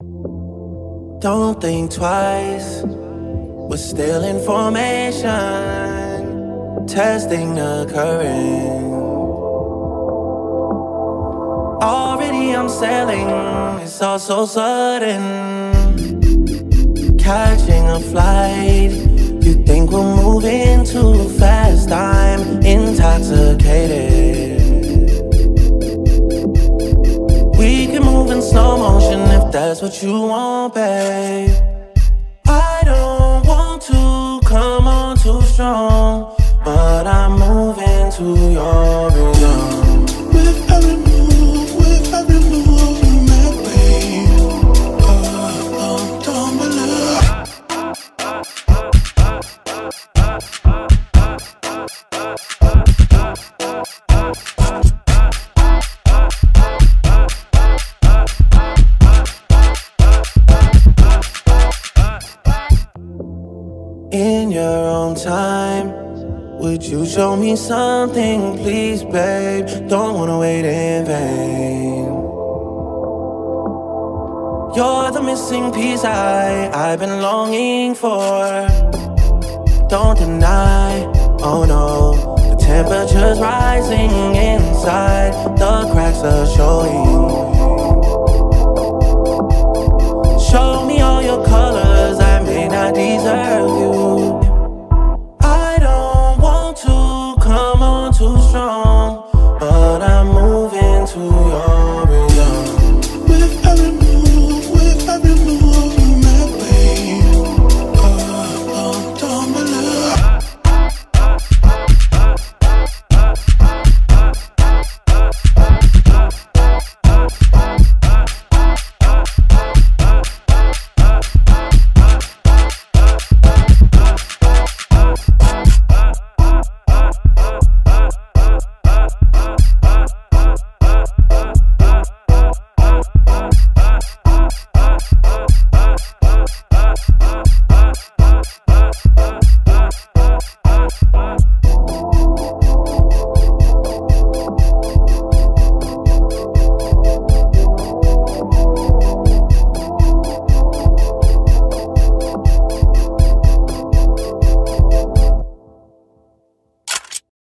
Don't think twice. We're still in formation, testing the current. Already I'm sailing, it's all so sudden. Catching a flight, that's what you want, babe. I don't want to come on too strong, but I'm moving to your in your own time. Would you show me something, please, babe? Don't wanna wait in vain. You're the missing piece I, I've been longing for. Don't deny, oh no. The temperature's rising inside, the cracks are showing. Show me all your colors, I may not deserve you.